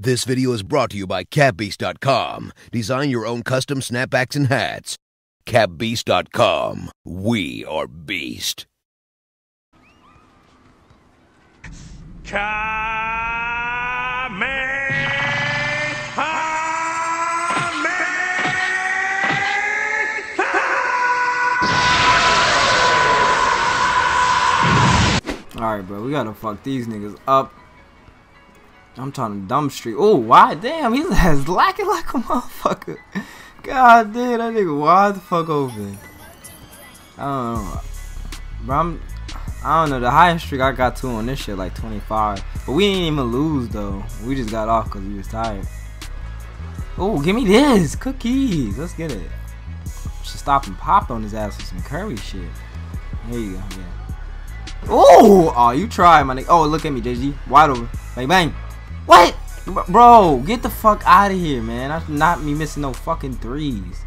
This video is brought to you by CapBeast.com. Design your own custom snapbacks and hats. CapBeast.com. We are Beast. Alright, bro, we gotta fuck these niggas up. I'm talking dumb street. Oh, why? Damn, he's as lacking like a motherfucker. God damn, that nigga wide the fuck open. I don't know. Bro, I'm, I don't know. The highest streak I got to on this shit like 25. But we ain't even lose, though. We just got off because we was tired. Oh, give me this. Cookies. Let's get it. Should stop and pop on his ass with some curry shit. Here you go. Yeah. Oh, oh, you try, my nigga. Oh, look at me, JG. Wide open. Bang, bang. What? Bro, get the fuck out of here, man. That's not me missing no fucking threes.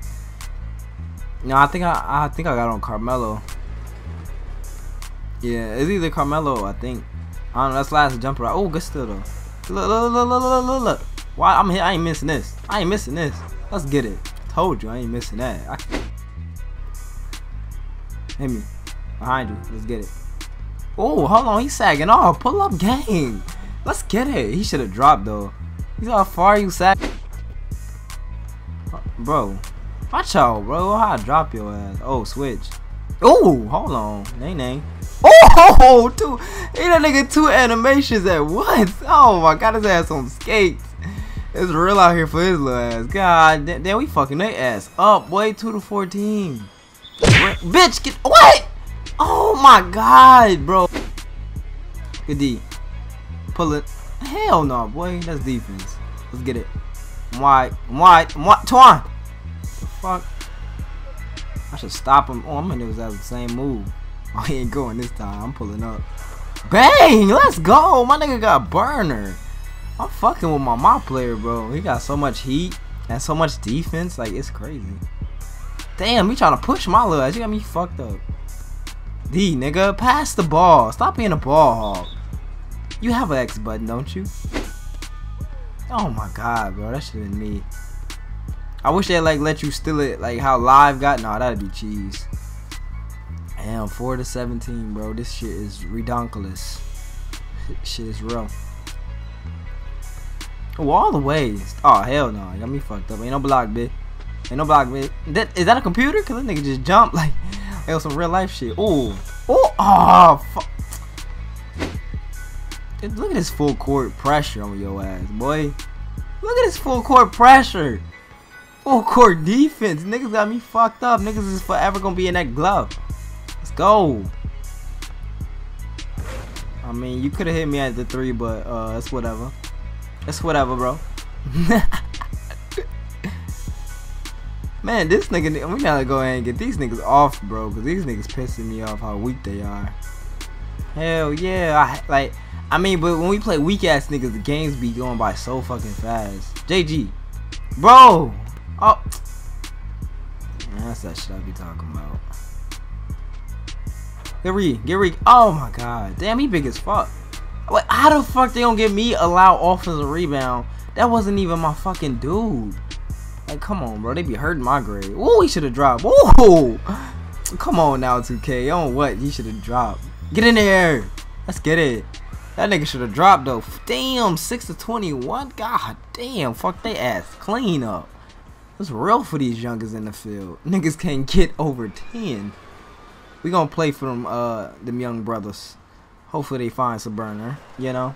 No, I think I, I think I got on Carmelo. Yeah, it's either Carmelo, I think. I don't know. That's last jumper. Oh, good still though. Look, look, look, look, look, look, look. Why? I'm here. I ain't missing this. I ain't missing this. Let's get it. Told you, I ain't missing that. I... Hit me. Behind you. Let's get it. Oh, hold on. He's sagging off. Pull up game. Let's get it. He should have dropped though. He's how far you sag. Bro, watch out, bro. How I drop your ass? Oh, switch. Oh, hold on. Nay, nay. Oh, two. He that nigga two animations at once. Oh my god, his ass on skates. It's real out here for his little ass. God damn, we fucking their ass up, boy. Two to fourteen. Bitch, get what? Oh my god, bro. Good D. Pull it. Hell no, boy. That's defense. Let's get it. Wide. Wide. Wide. Twan. The fuck? I should stop him. Oh, I'm gonna was that same move. Oh, he ain't going this time. I'm pulling up. Bang! Let's go. My nigga got burner. I'm fucking with my my player, bro. He got so much heat and so much defense. Like, it's crazy. Damn, he trying to push my little ass. You got me fucked up. D, nigga, pass the ball. Stop being a ball hog. You have an X button, don't you? Oh my god, bro. That should have been me. I wish they like let you steal it like how live got. Nah, that'd be cheese. Damn, 4 to 17, bro. This shit is redonkulous. Shit is real. Oh, all the ways. Oh, hell no. You got me fucked up. Ain't no block, bitch. Ain't no block, bitch. That, is that a computer? Cause that nigga just jumped like, like some real life shit. Oh. Oh, oh, fuck. Look at this full court pressure on your ass, boy. Look at this full court pressure. Full court defense. Niggas got me fucked up. Niggas is forever gonna be in that glove. Let's go. I mean, you could have hit me at the three, but uh, it's whatever. It's whatever, bro. Man, this nigga, we gotta go ahead and get these niggas off, bro, because these niggas pissing me off how weak they are. Hell yeah, I, like, I mean, but when we play weak ass niggas, the games be going by so fucking fast. JG, bro, oh, Man, that's that shit I be talking about. Get Reed, get Reed. Oh my god, damn, he big as fuck. Wait, how the fuck they gonna give me allow offensive rebound? That wasn't even my fucking dude. Like, come on, bro. They be hurting my grade. Ooh, he should have dropped. Ooh. Come on now, 2K. On what? He should have dropped. Get in there. Let's get it. That nigga should have dropped, though. Damn, 6 to 21. God damn. Fuck they ass. Clean up. It's real for these youngers in the field. Niggas can't get over 10. We gonna play for them, uh, them young brothers. Hopefully they find some burner, you know?